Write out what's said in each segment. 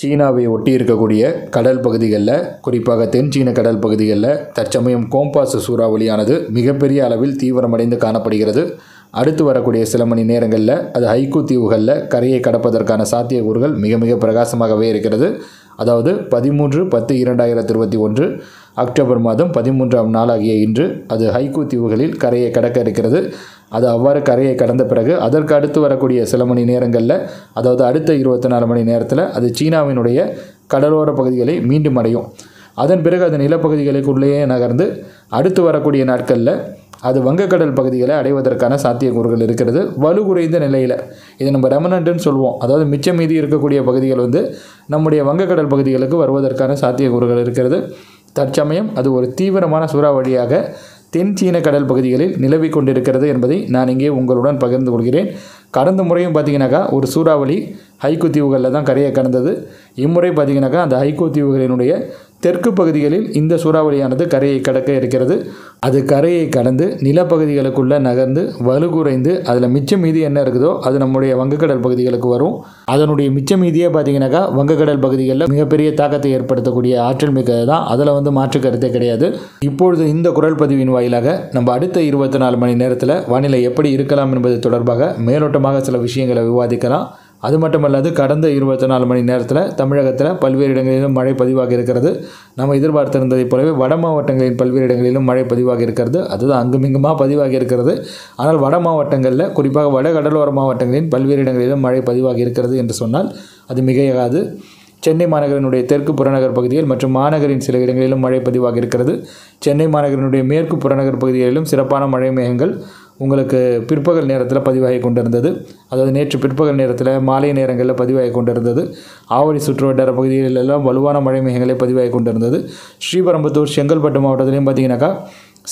சீனாவை ஒட்டி இருக்கக்கூடிய கடல் பகுதிகளில் குறிப்பாக தென் சீன கடல் பகுதிகளில் தற்சமயம் கோம்பாசு சூறாவளியானது மிகப்பெரிய அளவில் தீவிரமடைந்து காணப்படுகிறது. அடுத்து வரக்கூடிய சில மணி நேரங்களில் அது ஹைக்கூ தீவுகளில் கரையை கடப்பதற்கான சாத்தியக்கூறுகள் மிக மிக பிரகாசமாகவே இருக்கிறது. அதாவது பதிமூன்று பத்து இரண்டாயிரத்தி இருபத்தி ஒன்று அக்டோபர் மாதம் பதிமூன்றாம் நாளாகிய இன்று அது ஹைக்கூ தீவுகளில் கரையை கடக்க இருக்கிறது. அது அவ்வாறு கரையை கடந்த பிறகு அதற்கு அடுத்து வரக்கூடிய சில மணி நேரங்களில் அதாவது அடுத்த இருபத்தி நாலு மணி நேரத்தில் அது சீனாவினுடைய கடலோர பகுதிகளை மீண்டும் அடையும். அதன் பிறகு அது நிலப்பகுதிகளுக்குள்ளேயே நகர்ந்து அடுத்து வரக்கூடிய நாட்களில் அது வங்கக்கடல் பகுதிகளை அடைவதற்கான சாத்தியக்கூறுகள் இருக்கிறது. வலு குறைந்த நிலையில் இது நம்ம ரெமனண்ட்டுன்னு சொல்லுவோம் அதாவது மிச்சம் மீதி இருக்கக்கூடிய பகுதிகள் வந்து நம்முடைய வங்கக்கடல் பகுதிகளுக்கு வருவதற்கான சாத்தியக்கூறுகள் இருக்கிறது. தற்சமயம் அது ஒரு தீவிரமான சூறாவளியாக தென் சீன கடல் பகுதிகளில் நிலவி கொண்டிருக்கிறது என்பதை நான் இங்கே உங்களுடன் பகிர்ந்து கொள்கிறேன். கடந்த முறையும் பார்த்தீங்கன்னாக்கா ஒரு சூறாவளி ஹைகோ தீவுகளில் தான் கரையை கடந்தது. இம்முறை பார்த்தீங்கன்னாக்கா அந்த ஹைகோ தீவுகளினுடைய தெற்கு பகுதிகளில் இந்த சூறாவளியானது கரையை கடக்க இருக்கிறது. அது கரையை கடந்து நிலப்பகுதிகளுக்குள்ளே நகர்ந்து வலு குறைந்து அதில் மிச்சம் மீதி என்ன இருக்குதோ அது நம்முடைய வங்கக்கடல் பகுதிகளுக்கு வரும். அதனுடைய மிச்ச மீதியே பார்த்தீங்கன்னாக்கா வங்கக்கடல் பகுதிகளில் மிகப்பெரிய தாக்கத்தை ஏற்படுத்தக்கூடிய ஆற்றல் மிக்கது தான் அதில் வந்து மாற்று கருத்தே கிடையாது. இப்பொழுது இந்த குரல் பதிவின் வாயிலாக நம்ம அடுத்த இருபத்தி நாலு மணி நேரத்தில் வானிலை எப்படி இருக்கலாம் என்பது தொடர்பாக மேலோட்டமாக சில விஷயங்களை விவாதிக்கலாம். அது மட்டுமல்லாது கடந்த இருபத்தி நாலு மணி நேரத்தில் தமிழகத்தில் பல்வேறு இடங்களிலும் மழை பதிவாக இருக்கிறது. நம்ம எதிர்பார்த்திருந்ததைப் போலவே வட மாவட்டங்களின் பல்வேறு இடங்களிலும் மழை பதிவாக இருக்கிறது. அதுதான் அங்குமிங்குமாக பதிவாகி இருக்கிறது. ஆனால் வட மாவட்டங்களில் குறிப்பாக வட கடலோர மாவட்டங்களின் பல்வேறு இடங்களிலும் மழை பதிவாகி இருக்கிறது என்று சொன்னால் அது மிகையாகாது. சென்னை மாநகரினுடைய தெற்கு புறநகர் பகுதியில் மற்றும் மாநகரின் சில இடங்களிலும் மழை பதிவாக இருக்கிறது. சென்னை மாநகரினுடைய மேற்கு புறநகர் பகுதிகளிலும் சிறப்பான மழை மேகங்கள் உங்களுக்கு பிற்பகல் நேரத்தில் பதிவாகி கொண்டிருந்தது. அதாவது நேற்று பிற்பகல் நேரத்தில் மாலை நேரங்களில் பதிவாகி கொண்டிருந்தது. ஆவடி சுற்றுவட்டார பகுதிகளில் எல்லாம் வலுவான மழை மேகங்களே பதிவாகி கொண்டிருந்தது. ஸ்ரீபெரும்புத்தூர் செங்கல்பட்டு மாவட்டத்திலையும் பார்த்தீங்கன்னாக்கா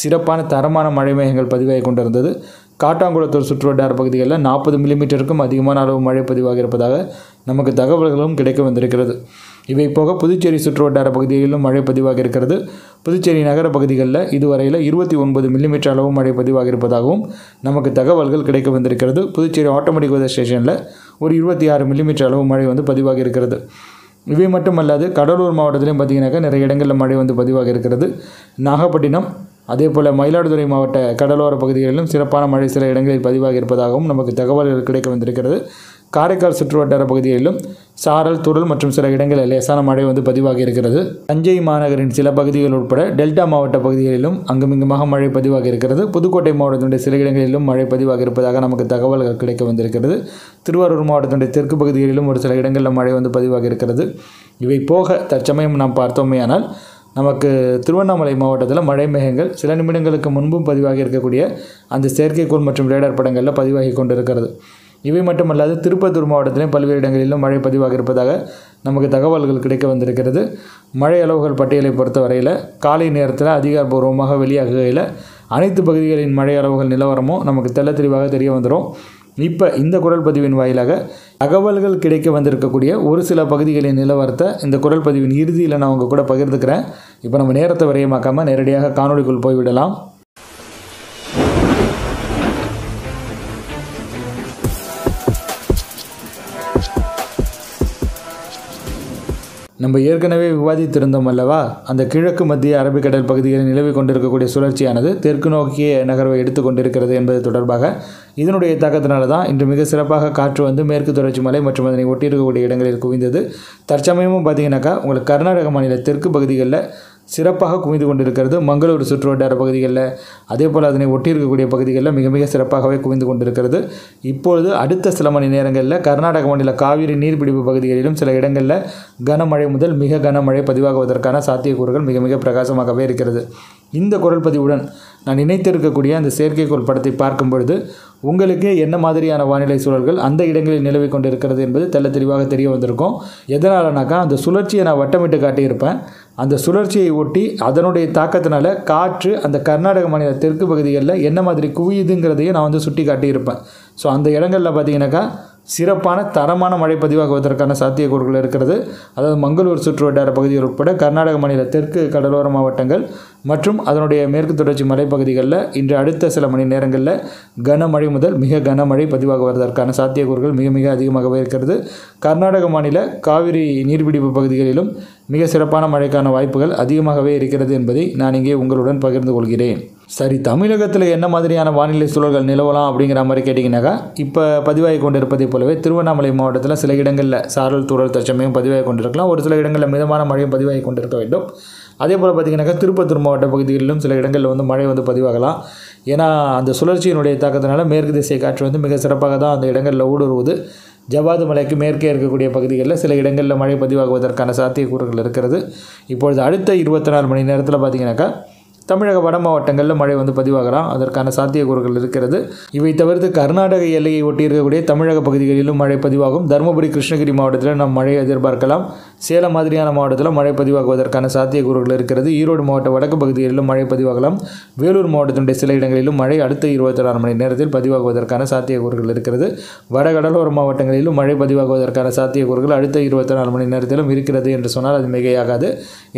சிறப்பான தரமான மழை மேகங்கள் பதிவாகி கொண்டிருந்தது. காட்டாங்குளத்தூர் சுற்றுவட்டார பகுதிகளில் நாற்பது மில்லிமீட்டருக்கும் அதிகமான அளவு மழை பதிவாக இருப்பதாக நமக்கு தகவல்களும் கிடைக்க வந்திருக்கிறது. இவை போக புதுச்சேரி சுற்றுவட்டார பகுதிகளிலும் மழை பதிவாக இருக்கிறது. புதுச்சேரி நகர பகுதிகளில் இதுவரையில் இருபத்தி ஒன்பது மில்லிமீட்டர் அளவு மழை பதிவாக இருப்பதாகவும் நமக்கு தகவல்கள் கிடைக்க வந்திருக்கிறது. புதுச்சேரி ஆட்டோமேட்டிக் வெதர் ஸ்டேஷனில் ஒரு இருபத்தி ஆறு மில்லிமீட்டர் அளவு மழை வந்து பதிவாக இருக்கிறது இவை மட்டுமல்லாது கடலூர் மாவட்டத்திலையும் பார்த்தீங்கன்னாக்கா நிறைய இடங்களில் மழை வந்து பதிவாக இருக்கிறது நாகப்பட்டினம் அதே போல் மயிலாடுதுறை மாவட்ட கடலோர பகுதிகளிலும் சிறப்பான மழை சில இடங்களில் பதிவாக இருப்பதாகவும் நமக்கு தகவல்கள் கிடைக்க வந்திருக்கிறது. காரைக்கால் சுற்றுவட்டார பகுதிகளிலும் சாரல் துருள் மற்றும் சில இடங்களில் லேசான மழை வந்து பதிவாகி இருக்கிறது. தஞ்சை மாநகரின் சில பகுதிகள் உட்பட டெல்டா மாவட்ட பகுதிகளிலும் அங்குமிங்குமாக மழை பதிவாகி இருக்கிறது. புதுக்கோட்டை மாவட்டத்தினுடைய சில இடங்களிலும் மழை பதிவாக இருப்பதாக நமக்கு தகவல்கள் கிடைக்க வந்திருக்கிறது. திருவாரூர் மாவட்டத்தினுடைய தெற்கு பகுதிகளிலும் ஒரு சில இடங்களில் மழை வந்து பதிவாக இருக்கிறது. இவை போக தற்சமயம் நாம் பார்த்தோமேயானால் நமக்கு திருவண்ணாமலை மாவட்டத்தில் மழை மேகங்கள் சில நிமிடங்களுக்கு முன்பும் பதிவாகி இருக்கக்கூடிய அந்த செயற்கைக்கோள் மற்றும் ரேடார் படங்களில் பதிவாகி கொண்டிருக்கிறது. இவை மட்டுமல்லாது திருப்பத்தூர் மாவட்டத்திலும் பல்வேறு இடங்களிலும் மழை பதிவாக இருப்பதாக நமக்கு தகவல்கள் கிடைக்க வந்திருக்கிறது. மழை அளவுகள் பட்டியலை பொறுத்தவரையில் காலை நேரத்தில் அதிகாரப்பூர்வமாக வெளியாகுகையில் அனைத்து பகுதிகளின் மழை அளவுகள் நிலவரமும் நமக்கு தெல்ல தெளிவாக தெரிய வந்துடும் இப்போ இந்த குரல் பதிவின் வாயிலாக தகவல்கள் கிடைக்க வந்திருக்கக்கூடிய ஒரு சில பகுதிகளின் நிலவரத்தை இந்த குரல் பதிவின் இறுதியில் நான் உங்கள் கூட பகிர்ந்துக்கிறேன். இப்போ நம்ம நேரத்தை வரையமாக்காமல் நேரடியாக காணொலிக்குள் போய்விடலாம். நம்ம ஏற்கனவே விவாதித்திருந்தோம் அல்லவா? அந்த கிழக்கு மத்திய அரபிக்கடல் பகுதிகளில் நிலவி கொண்டிருக்கக்கூடிய சுழற்சியானது தெற்கு நோக்கிய நகர்வை எடுத்துக்கொண்டிருக்கிறது என்பது தொடர்பாக இதனுடைய தாக்கத்தினால தான் இன்று மிக சிறப்பாக காற்று வந்து மேற்கு தொடர்ச்சி மலை மற்றும் அதனை ஒட்டியிருக்கக்கூடிய இடங்களில் குவிந்தது. தற்சமயமும் பார்த்தீங்கன்னாக்கா உங்களுக்கு கர்நாடக மாநில தெற்கு பகுதிகளில் சிறப்பாக குவிந்து கொண்டிருக்கிறது. மங்களூர் சுற்றுவட்டார பகுதிகளில் அதே போல் அதனை ஒட்டியிருக்கக்கூடிய பகுதிகளில் மிக மிக சிறப்பாகவே குவிந்து கொண்டிருக்கிறது. இப்பொழுது அடுத்த சில மணி நேரங்களில் கர்நாடக மாநில காவிரி நீர்பிடிப்பு பகுதிகளிலும் சில இடங்களில் கனமழை முதல் மிக கனமழை பதிவாகுவதற்கான சாத்தியக்கூறுகள் மிக மிக பிரகாசமாகவே இருக்கிறது. இந்த குரல் பதிவுடன் நான் இணைத்திருக்கக்கூடிய அந்த செயற்கைக்கோள் படத்தை பார்க்கும் பொழுது உங்களுக்கு என்ன மாதிரியான வானிலை சூழல்கள் அந்த இடங்களில் நிலவி கொண்டிருக்கிறது என்பது தெள்ள தெளிவாக தெரிய வந்திருக்கும். எதனாலனாக்கா அந்த சுழற்சியை நான் வட்டமிட்டு காட்டியிருப்பேன். அந்த சுழற்சியை ஒட்டி அதனுடைய தாக்கத்தினால காற்று அந்த கர்நாடக மாநில தெற்கு பகுதிகளில் என்ன மாதிரி குவியுதுங்கிறதையும் நான் வந்து சுட்டி காட்டியிருப்பேன் ஸோ அந்த இடங்களில் பார்த்தீங்கன்னாக்கா சிறப்பான தரமான மழை பதிவாகுவதற்கான சாத்தியக்கூறுகள் இருக்கிறது. அதாவது மங்களூர் சுற்று வட்டார பகுதிகள் உட்பட கர்நாடக மாநில தெற்கு கடலோர மாவட்டங்கள் மற்றும் அதனுடைய மேற்கு தொடர்ச்சி மலைப்பகுதிகளில் இன்று அடுத்த சில மணி நேரங்களில் கனமழை முதல் மிக கனமழை பதிவாகுவதற்கான சாத்தியக்கூறுகள் மிக மிக அதிகமாகவே இருக்கிறது. கர்நாடக மாநில காவிரி நீர்பிடிப்பு பகுதிகளிலும் மிக சிறப்பான மழைக்கான வாய்ப்புகள் அதிகமாகவே இருக்கிறது என்பதை நான் இங்கே உங்களுடன் பகிர்ந்து கொள்கிறேன். சரி தமிழகத்தில் என்ன மாதிரியான வானிலை சூழல்கள் நிலவலாம் அப்படிங்கிற மாதிரி கேட்டிங்கனாக்கா இப்போ பதிவாகி கொண்டிருப்பதை போலவே திருவண்ணாமலை மாவட்டத்தில் சில இடங்களில் சாரல் தூரல் தச்சமையும் பதிவாகி கொண்டிருக்கலாம். ஒரு சில இடங்களில் மிதமான மழையும் பதிவாகி கொண்டிருக்க வேண்டும். அதே போல் பார்த்திங்கனாக்கா திருப்பத்தூர் மாவட்ட பகுதிகளிலும் சில இடங்களில் வந்து மழை வந்து பதிவாகலாம். ஏன்னா அந்த சுழற்சியினுடைய தாக்கத்தினால மேற்கு திசை காற்று வந்து மிக சிறப்பாக தான் அந்த இடங்களில் ஊடுருவது. ஜவாது மலைக்கு மேற்கே இருக்கக்கூடிய பகுதிகளில் சில இடங்களில் மழை பதிவாகுவதற்கான சாத்தியக்கூறுகள் இருக்கிறது. இப்பொழுது அடுத்த இருபத்தி நாலு மணி நேரத்தில் பார்த்திங்கனாக்கா தமிழக வட மாவட்டங்களில் மழை வந்து பதிவாகலாம். அதற்கான சாத்தியக்கூறுகள் இருக்கிறது. இவை தவிர்த்து கர்நாடக எல்லையை ஒட்டி இருக்கக்கூடிய தமிழக பகுதிகளிலும் மழை பதிவாகும். தருமபுரி கிருஷ்ணகிரி மாவட்டத்தில் நாம் மழை எதிர்பார்க்கலாம். சேலம் மாதிரியான மாவட்டத்தில் மழை பதிவாகுவதற்கான சாத்தியக்கூறுகள் இருக்கிறது. ஈரோடு மாவட்ட வடக்கு பகுதிகளிலும் மழை பதிவாகலாம். வேலூர் மாவட்டத்தினுடைய சில இடங்களிலும் மழை அடுத்த இருபத்தி நாலு மணி நேரத்தில் பதிவாகுவதற்கான சாத்தியக்கூறுகள் இருக்கிறது. வடகடலோர மாவட்டங்களிலும் மழை பதிவாகுவதற்கான சாத்தியக்கூறுகள் அடுத்த இருபத்தி நாலு மணி நேரத்திலும் இருக்கிறது என்று சொன்னால் அது மிகையாகாது.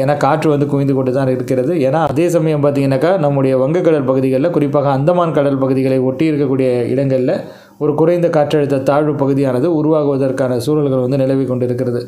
ஏன்னா காற்று வந்து குவிந்து கொண்டு தான் இருக்கிறது. ஏன்னா அதே சமயம் பார்த்தீங்கன்னாக்கா நம்முடைய வங்கக்கடல் பகுதிகளில் குறிப்பாக அந்தமான் கடல் பகுதிகளை ஒட்டி இருக்கக்கூடிய இடங்களில் ஒரு குறைந்த காற்றழுத்த தாழ்வு பகுதியானது உருவாகுவதற்கான சூழல்கள் வந்து நிலவி கொண்டிருக்கிறது.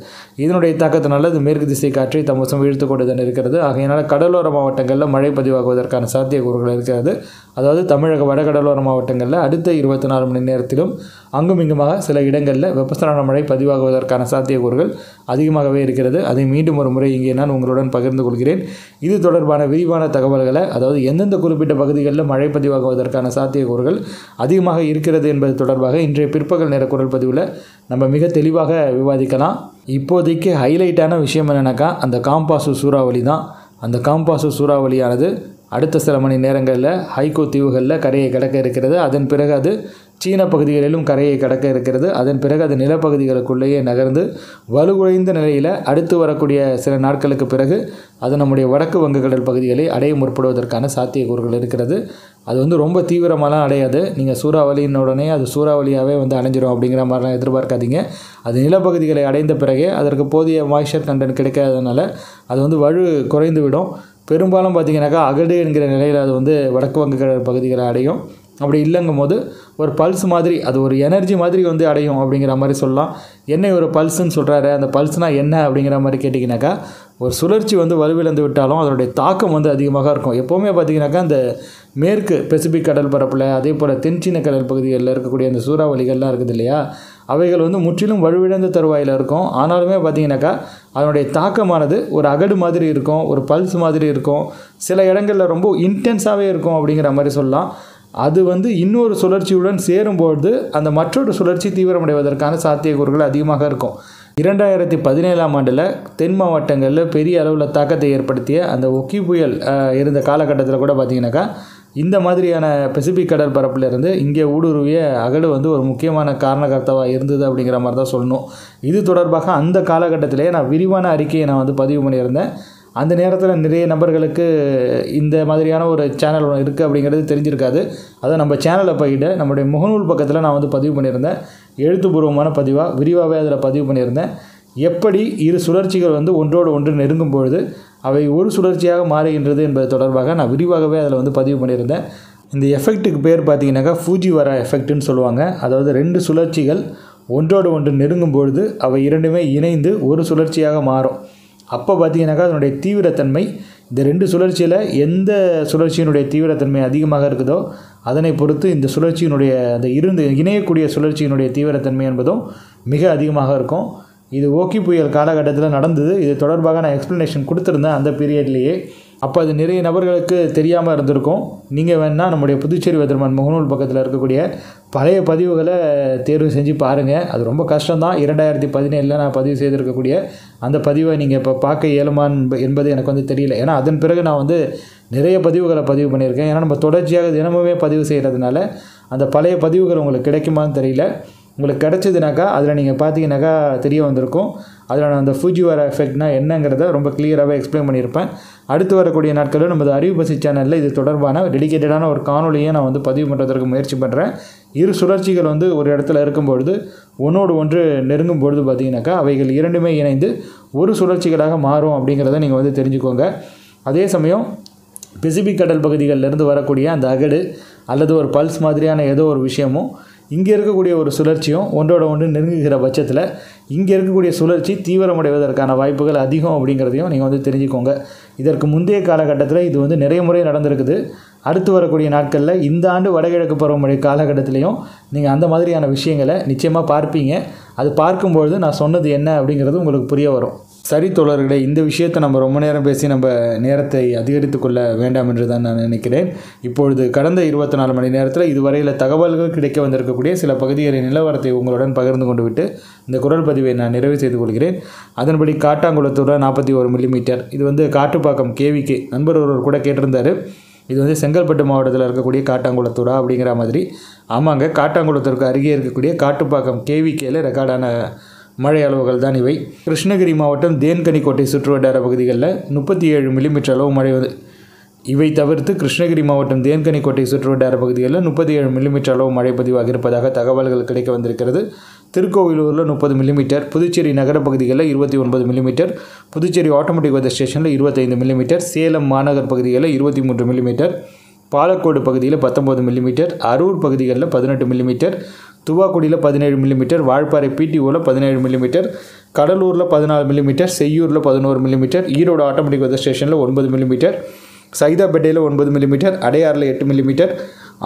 இதனுடைய தாக்கத்தினால அது மேற்கு திசை காற்றை தம் வசம் இழுத்து தான் இருக்கிறது. ஆகையினால் கடலோர மாவட்டங்களில் மழை பதிவாகுவதற்கான சாத்தியக்கூறுகள் இருக்கிறது. அதாவது தமிழக வடகடலோர மாவட்டங்களில் அடுத்த இருபத்தி நாலு மணி நேரத்திலும் அங்கும் இங்குமாக சில இடங்களில் வெப்பசலன மழை பதிவாகுவதற்கான சாத்தியக்கூறுகள் அதிகமாகவே இருக்கிறது. அதை மீண்டும் ஒரு முறை இங்கே நான் உங்களுடன் பகிர்ந்து கொள்கிறேன். இது தொடர்பான விரிவான தகவல்களை அதாவது எந்தெந்த குறிப்பிட்ட பகுதிகளில் மழை பதிவாகுவதற்கான சாத்தியக்கூறுகள் அதிகமாக இருக்கிறது என்பது தொடர்பாக இன்றைய பிற்பகல் நேர குரல் பதிவில் நம்ம மிக தெளிவாக விவாதிக்கலாம். இப்போதைக்கு ஹைலைட்டான விஷயம் என்னென்னாக்கா அந்த காம்பாசு சூறாவளி தான். அந்த காம்பாசு சூறாவளியானது அடுத்த சில மணி நேரங்களில் ஹைகோ தீவுகளில் கரையை கடக்க இருக்கிறது. அதன் பிறகு அது சீன பகுதிகளிலும் கரையை கடக்க இருக்கிறது. அதன் பிறகு அது நிலப்பகுதிகளுக்குள்ளேயே நகர்ந்து வலுகுழைந்த நிலையில் அடுத்து வரக்கூடிய சில நாட்களுக்கு பிறகு அது நம்முடைய வடக்கு வங்கக்கடல் பகுதிகளை அடைய முற்படுவதற்கான சாத்தியக்கூறுகள் இருக்கிறது. அது வந்து ரொம்ப தீவிரமாலாம் அடையாது. நீங்கள் சூறாவளியின் உடனே அது சூறாவளியாகவே வந்து அடைஞ்சிரும் அப்படிங்கிற மாதிரிலாம் எதிர்பார்க்காதீங்க. அது நிலப்பகுதிகளை அடைந்த பிறகே அதற்கு போதிய மாய்ஸ்சர் கண்டென்ட் கிடைக்காததுனால அது வந்து வலு குறைந்து விடும் பெரும்பாலும் பார்த்திங்கனாக்கா அகடு என்கிற நிலையில் அது வந்து வடக்கு வங்கக்கடல் பகுதிகளை அடையும். அப்படி இல்லைங்கும் போது ஒரு பல்ஸ் மாதிரி அது ஒரு எனர்ஜி மாதிரி வந்து அடையும் அப்படிங்கிற மாதிரி சொல்லலாம். என்ன ஒரு பல்ஸுன்னு சொல்கிறாரு அந்த பல்ஸ்னால் என்ன அப்படிங்கிற மாதிரி கேட்டிங்கனாக்கா ஒரு சுழற்சி வந்து வலுவிழந்து விட்டாலும் அதனுடைய தாக்கம் வந்து அதிகமாக இருக்கும். எப்போவுமே பார்த்திங்கனாக்கா அந்த மேற்கு பெசிபிக் கடல் பரப்பில் அதே போல் தென்சீன கடல் பகுதிகளில் இருக்கக்கூடிய அந்த சூறாவளிகள்லாம் இருக்குது இல்லையா? அவைகள் வந்து முற்றிலும் வலுவிழந்த தருவாயில் இருக்கும். ஆனாலுமே பார்த்திங்கனாக்கா அதனுடைய தாக்கமானது ஒரு அகடு மாதிரி இருக்கும் ஒரு பல்ஸ் மாதிரி இருக்கும். சில இடங்களில் ரொம்ப இன்டென்ஸாகவே இருக்கும் அப்படிங்கிற மாதிரி சொல்லலாம். அது வந்து இன்னொரு சுழற்சியுடன் சேரும்பொழுது அந்த மற்றொரு சுழற்சி தீவிரமடைவதற்கான சாத்தியக்கூறுகள் அதிகமாக இருக்கும். இரண்டாயிரத்தி பதினேழாம் ஆண்டில் தென் மாவட்டங்களில் பெரிய அளவில் தாக்கத்தை ஏற்படுத்திய அந்த ஒக்கி புயல் இருந்த காலகட்டத்தில் கூட பார்த்திங்கனாக்கா இந்த மாதிரியான பெசிபிக் கடல் பரப்பிலிருந்து இங்கே ஊடுருவிய அகடு வந்து ஒரு முக்கியமான காரணகர்த்தாவாக இருந்தது அப்படிங்கிற மாதிரி தான் சொல்லணும். இது தொடர்பாக அந்த காலகட்டத்திலேயே நான் விரிவான அறிக்கையை நான் வந்து பதிவு பண்ணியிருந்தேன். அந்த நேரத்தில் நிறைய நபர்களுக்கு இந்த மாதிரியான ஒரு சேனல் ஒன்று இருக்குது அப்படிங்கிறது தெரிஞ்சிருக்காது. அதை நம்ம சேனலை போயிட்டு நம்முடைய முகநூல் பக்கத்தில் நான் வந்து பதிவு பண்ணியிருந்தேன். எழுத்துப்பூர்வமான பதிவாக விரிவாகவே அதில் பதிவு பண்ணியிருந்தேன். எப்படி இரு சுழற்சிகள் வந்து ஒன்றோடு ஒன்று நெருங்கும் பொழுது அவை ஒரு சுழற்சியாக மாறுகின்றது என்பது தொடர்பாக நான் விரிவாகவே அதில் வந்து பதிவு பண்ணியிருந்தேன். இந்த எஃபெக்ட்டுக்கு பேர் பார்த்தீங்கன்னாக்கா ஃபூஜி வர எஃபெக்ட்டுன்னு சொல்லுவாங்க. அதாவது ரெண்டு சுழற்சிகள் ஒன்றோடு ஒன்று நெருங்கும் பொழுது அவை இரண்டுமே இணைந்து ஒரு சுழற்சியாக மாறும். அப்போ பார்த்தீங்கன்னாக்கா அதனுடைய தீவிரத்தன்மை இந்த ரெண்டு சுழற்சியில் எந்த சுழற்சியினுடைய தீவிரத்தன்மை அதிகமாக இருக்குதோ அதனை பொறுத்து இந்த சுழற்சியினுடைய அந்த இருந்து இணையக்கூடிய சுழற்சியினுடைய தீவிரத்தன்மை என்பதும் மிக அதிகமாக இருக்கும். இது ஓக்கி புயல் காலகட்டத்தில் நடந்தது. இது தொடர்பாக நான் எக்ஸ்ப்ளனேஷன் கொடுத்துருந்தேன் அந்த பீரியட்லேயே அப்போ அது நிறைய நபர்களுக்கு தெரியாமல் இருந்திருக்கும். நீங்கள் வேணால் நம்முடைய புதுச்சேரி வதர்மன் முகநூல் பக்கத்தில் இருக்கக்கூடிய பழைய பதிவுகளை தேர்வு செஞ்சு பாருங்கள் அது ரொம்ப கஷ்டம்தான். இரண்டாயிரத்தி பதினேழில் நான் பதிவு செய்திருக்கக்கூடிய அந்த பதிவை நீங்கள் இப்போ பார்க்க இயலுமான் என்ப- என்பது எனக்கு வந்து தெரியல. ஏன்னா அதன் பிறகு நான் வந்து நிறைய பதிவுகளை பதிவு பண்ணியிருக்கேன். ஏன்னா நம்ம தொடர்ச்சியாக தினமுமே பதிவு செய்கிறதுனால அந்த பழைய பதிவுகள் உங்களுக்கு கிடைக்குமான்னு தெரியல. உங்களுக்கு கிடச்சிதுனாக்கா அதில் நீங்கள் பார்த்தீங்கன்னாக்கா தெரிய வந்திருக்கும். அதில் நான் அந்த ஃபூஜிவாரா எஃபெக்ட்னா என்னங்கிறத ரொம்ப கிளியராகவே எக்ஸ்பிளைன் பண்ணியிருப்பேன். அடுத்து வரக்கூடிய நாட்களில் நமது அறிவு பசி சேனலில் இது தொடர்பான டெடிக்கேட்டடான ஒரு காணொலியை நான் வந்து பதிவு பண்ணுறதுக்கு முயற்சி பண்ணுறேன் இரு சுழற்சிகள் வந்து ஒரு இடத்துல இருக்கும்பொழுது ஒன்றோடு ஒன்று நெருங்கும் பொழுது பார்த்தீங்கன்னாக்கா அவைகள் இரண்டுமே இணைந்து ஒரு சுழற்சிகளாக மாறும் அப்படிங்கிறத நீங்கள் வந்து தெரிஞ்சுக்கோங்க. அதே சமயம் பெசிபிக் கடல் பகுதிகளிலிருந்து வரக்கூடிய அந்த அகடு அல்லது ஒரு பல்ஸ் மாதிரியான ஏதோ ஒரு விஷயமும் இங்கே இருக்கக்கூடிய ஒரு சுழற்சியும் ஒன்றோட ஒன்று நெருங்குகிற பட்சத்தில் இங்கே இருக்கக்கூடிய சுழற்சி தீவிரமடைவதற்கான வாய்ப்புகள் அதிகம் அப்படிங்கிறதையும் நீங்கள் வந்து தெரிஞ்சுக்கோங்க. இதற்கு முந்தைய காலகட்டத்தில் இது வந்து நிறைய முறை நடந்திருக்குது. அடுத்து வரக்கூடிய நாட்களில் இந்த ஆண்டு வடகிழக்கு பருவமழை காலகட்டத்திலையும் நீங்கள் அந்த மாதிரியான விஷயங்களை நிச்சயமாக பார்ப்பீங்க. அது பார்க்கும்பொழுது நான் சொன்னது என்ன அப்படிங்கிறது உங்களுக்கு புரிய வரும். சரி தோழர்களே இந்த விஷயத்தை நம்ம ரொம்ப நேரம் பேசி நம்ம நேரத்தை அதிகரித்து கொள்ள வேண்டாம் என்று தான் நான் நினைக்கிறேன். இப்பொழுது கடந்த இருபத்தி நாலு மணி நேரத்தில் இதுவரையில் தகவல்கள் கிடைக்க வந்திருக்கக்கூடிய சில பகுதிகளின் நிலவரத்தை உங்களுடன் பகிர்ந்து கொண்டு விட்டு இந்த குரல் பதிவை நான் நிறைவு செய்து கொள்கிறேன். அதன்படி காட்டாங்குளத்தூர நாற்பத்தி ஒரு மில்லிமீட்டர் இது வந்து காட்டுப்பாக்கம் கேவிகே நண்பர் ஒருவர் கூட கேட்டிருந்தார். இது வந்து செங்கல்பட்டு மாவட்டத்தில் இருக்கக்கூடிய காட்டாங்குளத்தூரா அப்படிங்கிற மாதிரி. ஆமாங்க காட்டாங்குளத்தூருக்கு அருகே இருக்கக்கூடிய காட்டுப்பாக்கம் கேவிகேல ரெக்கார்டான மழை அளவுகள் தான் இவை. கிருஷ்ணகிரி மாவட்டம் தேன்கனிக்கோட்டை சுற்றுவட்டார பகுதிகளில் முப்பத்தி ஏழு மில்லிமீட்டர் அளவு மழை வந்து இவை தவிர்த்து கிருஷ்ணகிரி மாவட்டம் தேன்கனிக்கோட்டை சுற்றுவட்டார பகுதிகளில் முப்பத்தி ஏழு மில்லிமீட்டர் அளவு மழை பதிவாக இருப்பதாக தகவல்கள் கிடைக்க வந்திருக்கிறது. திருக்கோவிலூரில் முப்பது மில்லிமீட்டர் புதுச்சேரி நகர பகுதிகளில் இருபத்தி ஒன்பது மில்லிமீட்டர் புதுச்சேரி ஆட்டோமேட்டிக் வெதர் ஸ்டேஷனில் இருபத்தைந்து மில்லிமீட்டர் சேலம் மாநகர் பகுதிகளில் இருபத்தி மூன்று மில்லிமீட்டர் பாலக்கோடு பகுதியில் பத்தொம்பது மில்லிமீட்டர் அரூர் பகுதிகளில் பதினெட்டு மில்லிமீட்டர் துவாக்குடியில் பதினேழு மில்லிமீட்டர் வாழ்ப்பாறை பிடிஓவில் பதினேழு மில்லிமீட்டர் கடலூரில் பதினாலு மில்லிமீட்டர் செய்யூரில் பதினோரு மில்லிமீட்டர் ஈரோடு ஆட்டோமேட்டிக் வெதர் ஸ்டேஷனில் ஒன்பது மில்லிமீட்டர் சைதாப்பேட்டையில் ஒன்பது மில்லிமீட்டர் அடையாறில் எட்டு மில்லிமீட்டர்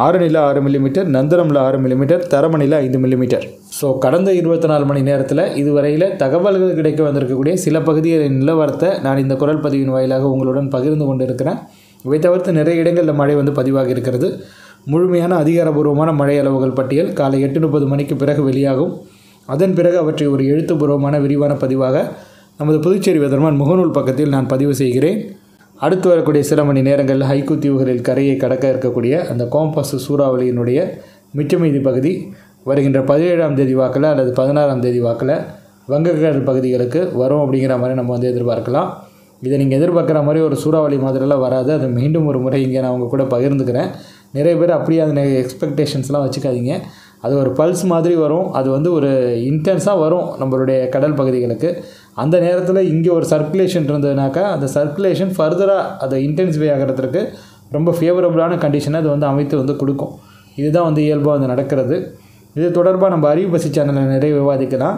ஆரணியில் ஆறு மில்லிமீட்டர் நந்தனமில் ஆறு மில்லிமீட்டர் தரமணியில் ஐந்து மில்லிமீட்டர் ஸோ கடந்த இருபத்தி நாலு மணி நேரத்தில் இதுவரையில் தகவல்கள் கிடைக்க வந்திருக்கக்கூடிய சில பகுதிகளின் நிலவரத்தை நான் இந்த குரல் பதிவின் வாயிலாக உங்களுடன் பகிர்ந்து கொண்டிருக்கிறேன். இவை தவிர்த்து நிறைய இடங்களில் மழை வந்து பதிவாக இருக்கிறது. முழுமையான அதிகாரபூர்வமான மழை அளவுகள் பட்டியல் காலை எட்டு முப்பது மணிக்கு பிறகு வெளியாகும். அதன் பிறகு அவற்றை ஒரு எழுத்துப்பூர்வமான விரிவான பதிவாக நமது புதுச்சேரி வெதர்மான் முகநூல் பக்கத்தில் நான் பதிவு செய்கிறேன். அடுத்து வரக்கூடிய சில மணி நேரங்களில் ஹைக்கு தீவுகளில் கரையை கடக்க இருக்கக்கூடிய அந்த கோம்பஸ் சூறாவளியினுடைய மிச்சமீதி பகுதி வருகின்ற பதினேழாம் தேதி வாக்கில் அல்லது பதினாறாம் தேதி வாக்கில் வங்கக்கடல் பகுதிகளுக்கு வரும் அப்படிங்கிற மாதிரி நம்ம வந்து எதிர்பார்க்கலாம். இதை நீங்கள் எதிர்பார்க்குற மாதிரி ஒரு சூறாவளி மாதிரிலாம் வராது. அது மீண்டும் ஒரு முறை இங்கே நான் உங்கள் கூட பகிர்ந்துக்கிறேன். நிறைய பேர் அப்படியே அந்த எக்ஸ்பெக்டேஷன்ஸ்லாம் வச்சுக்காதீங்க. அது ஒரு பல்ஸ் மாதிரி வரும். அது வந்து ஒரு இன்டென்ஸாக வரும் நம்மளுடைய கடல் பகுதிகளுக்கு. அந்த நேரத்தில் இங்கே ஒரு சர்க்குலேஷன் இருந்ததுனாக்கா அந்த சர்க்குலேஷன் ஃபர்தராக அதை இன்டென்சிஃபை ஆகிறதுக்கு ரொம்ப ஃபேவரபுளான கண்டிஷனை அது வந்து அமைத்து வந்து கொடுக்கும். இதுதான் வந்து இயல்பாக வந்து நடக்கிறது. இது தொடர்பாக நம்ம அறிவு பசி சேனலில் நிறைய விவாதிக்கலாம்.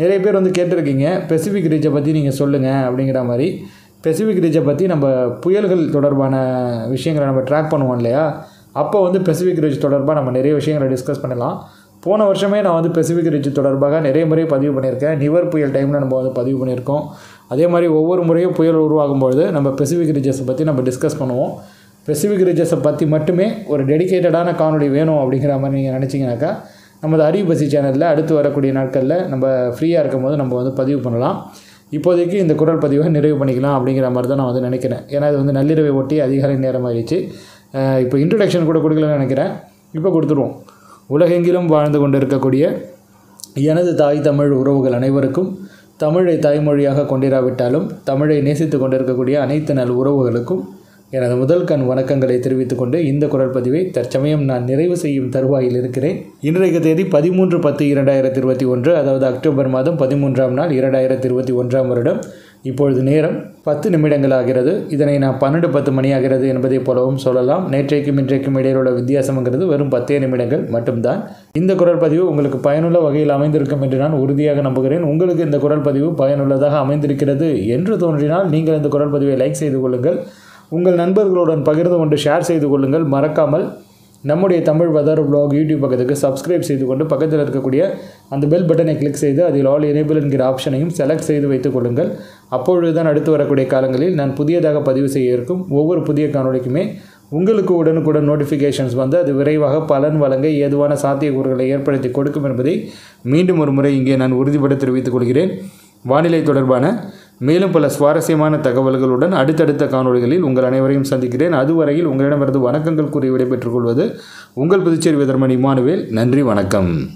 நிறைய பேர் வந்து கேட்டிருக்கீங்க பெசிஃபிக் ரீச்சை பற்றி நீங்கள் சொல்லுங்கள் அப்படிங்கிற மாதிரி. பெசிஃபிக் ரீச்சை பற்றி நம்ம புயல்கள் தொடர்பான விஷயங்களை நம்ம ட்ராக் பண்ணுவோம் இல்லையா? அப்போ வந்து பெசிஃபிக் ரிஜ் தொடர்பாக நம்ம நிறைய விஷயங்களை டிஸ்கஸ் பண்ணலாம். போன வருஷமே நான் வந்து பெசிஃபிக் ரிஜ் தொடர்பாக நிறைய முறை பதிவு பண்ணியிருக்கேன். நிவர் புயல் டைமில் நம்ம வந்து பதிவு பண்ணியிருக்கோம். அதே மாதிரி ஒவ்வொரு முறையும் புயல் உருவாகும்பொழுது நம்ம பெசிஃபிக் ரிஜஸை பற்றி நம்ம டிஸ்கஸ் பண்ணுவோம். பெசிஃபிக் ரிஜஸை பற்றி மட்டுமே ஒரு டெடிக்கேட்டடான காணொலி வேணும் அப்படிங்கிற மாதிரி நீங்கள் நினச்சிங்கனாக்கா நமது அறிவு பசி சேனலில் அடுத்து வரக்கூடிய நாட்களில் நம்ம ஃப்ரீயாக இருக்கும்போது நம்ம வந்து பதிவு பண்ணலாம். இப்போதைக்கு இந்த குரல் பதிவை நிறைவு பண்ணிக்கலாம் அப்படிங்கிற மாதிரி தான் நான் வந்து நினைக்கிறேன். ஏன்னா இது வந்து நள்ளிரவை ஒட்டி அதிகாலை நேரம் ஆயிடுச்சு இப்போ இன்ட்ரடக்ஷன் கூட கொடுக்கலன்னு நினைக்கிறேன். இப்போ கொடுத்துருவோம். உலகெங்கிலும் வாழ்ந்து கொண்டு இருக்கக்கூடிய எனது தாய் தமிழ் உறவுகள் அனைவருக்கும் தமிழை தாய்மொழியாக கொண்டிராவிட்டாலும் தமிழை நேசித்து கொண்டிருக்கக்கூடிய அனைத்து நல் உறவுகளுக்கும் எனது முதல் கண் வணக்கங்களை தெரிவித்துக் கொண்டு இந்த குரல் பதிவை தற்சமயம் நான் நிறைவு செய்யும் தருவாயில் இருக்கிறேன். இன்றைக்கு தேதி பதிமூன்று பத்து இரண்டாயிரத்தி இருபத்தி ஒன்று அதாவது அக்டோபர் மாதம் பதிமூன்றாம் நாள் இரண்டாயிரத்தி இருபத்தி ஒன்றாம் வருடம். இப்பொழுது நேரம் பத்து நிமிடங்கள் ஆகிறது. இதனை நான் பன்னெண்டு பத்து மணி ஆகிறது என்பதைப் போலவும் சொல்லலாம். நேற்றைக்கும் இன்றைக்கும் இடையிலுள்ள வித்தியாசம்ங்கிறது வெறும் பத்தே நிமிடங்கள் மட்டும்தான். இந்த குரல் பதிவு உங்களுக்கு பயனுள்ள வகையில் அமைந்திருக்கும் என்று நான் உறுதியாக நம்புகிறேன். உங்களுக்கு இந்த குரல் பதிவு பயனுள்ளதாக அமைந்திருக்கிறது என்று தோன்றினால் நீங்கள் இந்த குரல் பதிவை லைக் செய்து கொள்ளுங்கள். உங்கள் நண்பர்களுடன் பகிர்ந்து கொண்டு ஷேர் செய்து கொள்ளுங்கள். மறக்காமல் நம்முடைய தமிழ் வெதர் பிளாக் யூடியூப் பக்கத்துக்கு சப்ஸ்கிரைப் செய்து கொண்டு பக்கத்தில் இருக்கக்கூடிய அந்த பெல் பட்டனை கிளிக் செய்து அதில் ஆல் எனேபிள் என்கிற ஆப்ஷனையும் செலக்ட் செய்து வைத்துக் கொள்ளுங்கள். அப்பொழுதுதான் அடுத்து வரக்கூடிய காலங்களில் நான் புதியதாக பதிவு செய்ய இருக்கும் ஒவ்வொரு புதிய காணொளிக்குமே உங்களுக்கு உடனுக்குடன் நோட்டிஃபிகேஷன்ஸ் வந்து அது விரைவாக பலன் வழங்க ஏதுவான சாத்தியக்கூறுகளை ஏற்படுத்தி கொடுக்கும் என்பதை மீண்டும் ஒரு முறை இங்கே நான் உறுதிபட தெரிவித்துக் கொள்கிறேன். வானிலை தொடர்பான மேலும் பல சுவாரஸ்யமான தகவல்களுடன் அடுத்தடுத்த காணொளிகளில் உங்கள் அனைவரையும் சந்திக்கிறேன். அதுவரையில் உங்களிடமிருந்து வணக்கங்கள் கூறி விடைபெற்றுக் கொள்வது உங்கள் புதுச்சேரி விதர்மணி மானுவேல். நன்றி வணக்கம்.